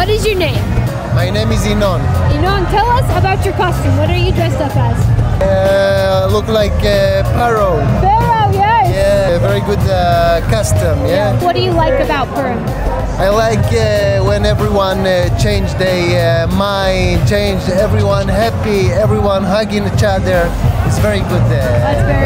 What is your name? My name is Inon. Inon, tell us about your costume. What are you dressed up as? Uh, look like uh, Paro. Paro, yes. Yeah, very good uh, custom. Yeah. What do you like about Purim? I like uh, when everyone uh, change their uh, mind, change everyone happy, everyone hugging each other. It's very good. Uh, That's very